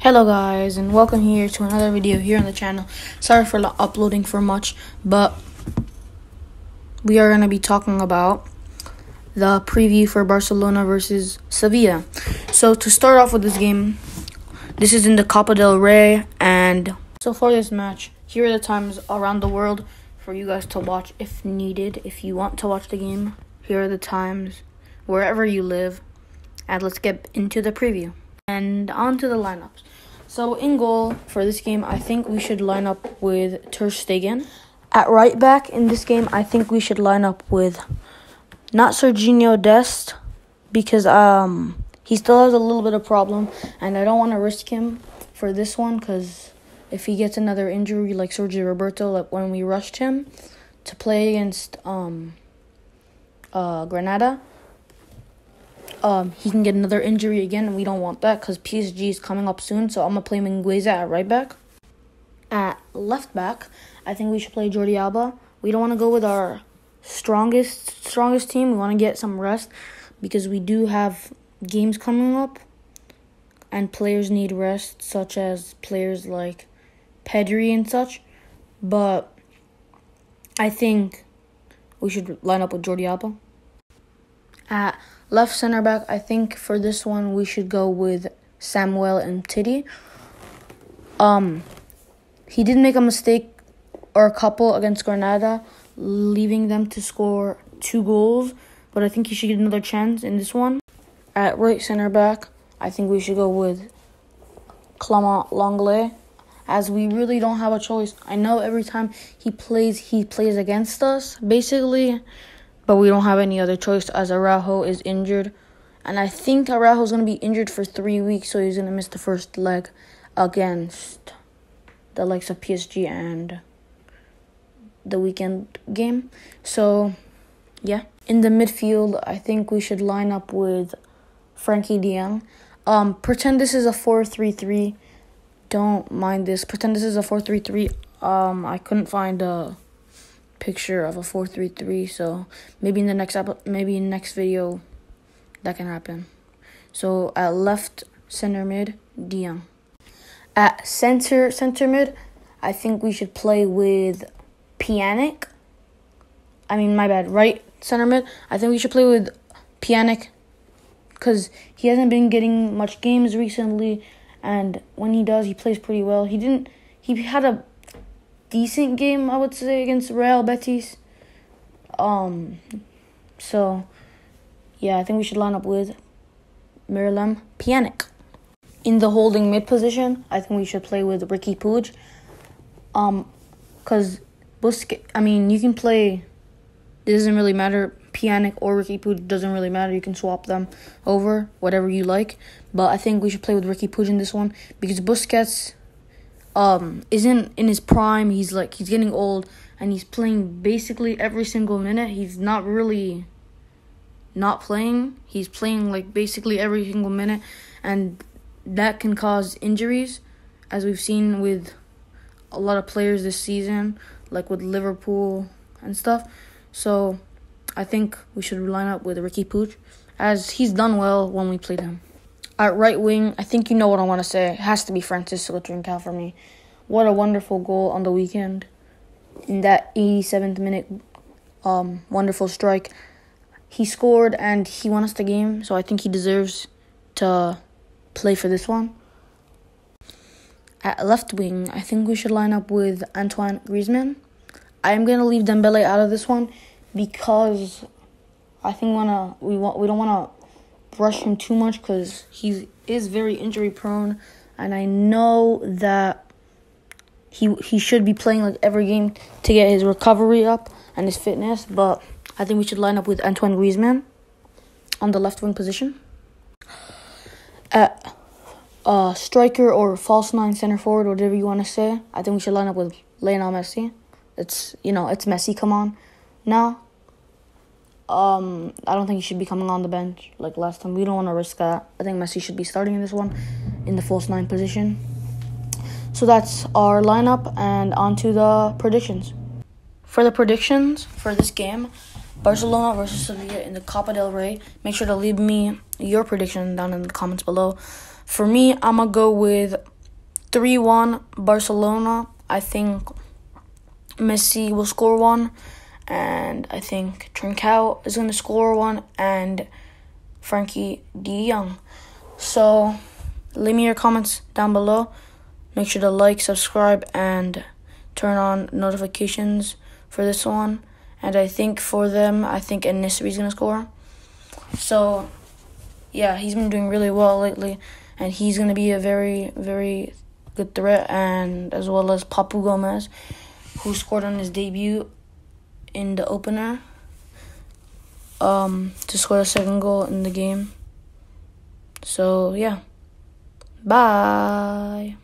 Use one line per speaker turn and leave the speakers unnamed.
Hello guys and welcome here to another video here on the channel. Sorry for not uploading for much, but we are going to be talking about the preview for Barcelona versus Sevilla. So to start off with this game, this is in the Copa del Rey and so for this match, here are the times around the world for you guys to watch if needed. If you want to watch the game, here are the times wherever you live. And let's get into the preview. And on to the lineups. So in goal for this game, I think we should line up with Ter Stegen. At right back in this game, I think we should line up with not Serginho Dest because um he still has a little bit of problem, and I don't want to risk him for this one because if he gets another injury like Sergi Roberto, like when we rushed him to play against um uh Granada, um, he can get another injury again, and we don't want that because PSG is coming up soon. So I'm gonna play Mingueza at right back. At left back, I think we should play Jordi Alba. We don't want to go with our strongest strongest team. We want to get some rest because we do have games coming up, and players need rest, such as players like Pedri and such. But I think we should line up with Jordi Alba. At left center back, I think for this one we should go with Samuel Umtiti. Um, he did make a mistake or a couple against Granada, leaving them to score two goals. But I think he should get another chance in this one. At right center back, I think we should go with Clement Lenglet, as we really don't have a choice. I know every time he plays, he plays against us, basically but we don't have any other choice as Araujo is injured. And I think Araujo's going to be injured for three weeks, so he's going to miss the first leg against the likes of PSG and the weekend game. So, yeah. In the midfield, I think we should line up with Frenkie de Jong. Um, pretend this is a 4 3 3. Don't mind this. Pretend this is a 4 3 3. Um, I couldn't find a picture of a 433 so maybe in the next ep- maybe in next video that can happen. So at left center mid de Jong at center center mid i think we should play with Pjanic. I mean my bad right center mid i think we should play with Pjanic because he hasn't been getting much games recently and when he does he plays pretty well. He didn't he had a decent game, I would say, against Real Betis. Um, so, yeah, I think we should line up with Miralem Pjanic. In the holding mid position, I think we should play with Riqui Puig. Um, because Busquets, I mean, you can play, it doesn't really matter. Pjanic or Riqui Puig doesn't really matter. You can swap them over, whatever you like. But I think we should play with Riqui Puig in this one because Busquets um isn't in his prime. He's like he's getting old and he's playing basically every single minute. He's not really not playing. He's playing like basically every single minute and that can cause injuries as we've seen with a lot of players this season, like with Liverpool and stuff. So I think we should line up with Riqui Puig as he's done well when we played him. At right wing, I think you know what I want to say. It has to be Francisco Trincao for me. What a wonderful goal on the weekend. In that 87th minute, um, wonderful strike. He scored and he won us the game, so I think he deserves to play for this one. At left wing, I think we should line up with Antoine Griezmann. I am gonna leave Dembele out of this one because I think wanna we want we don't wanna rush him too much because he is very injury prone, and I know that he he should be playing like every game to get his recovery up and his fitness. But I think we should line up with Antoine Griezmann on the left wing position. At uh, striker or false nine center forward, whatever you want to say, I think we should line up with Lionel Messi. It's you know it's Messi. Come on, now um, I don't think he should be coming on the bench like last time. We don't want to risk that. I think Messi should be starting in this one in the false nine position. So that's our lineup and on to the predictions. For the predictions for this game, Barcelona versus Sevilla in the Copa del Rey, make sure to leave me your prediction down in the comments below. For me, I'm to go with 3 1 Barcelona. I think Messi will score one, and I think Trincao is going to score one, and Frenkie de Jong. So, leave me your comments down below. Make sure to like, subscribe, and turn on notifications for this one. And I think for them, I think is going to score. So, yeah, he's been doing really well lately, and he's going to be a very, very good threat, and as well as Papu Gomez, who scored on his debut in the opener um, to score the second goal in the game. So, yeah. Bye.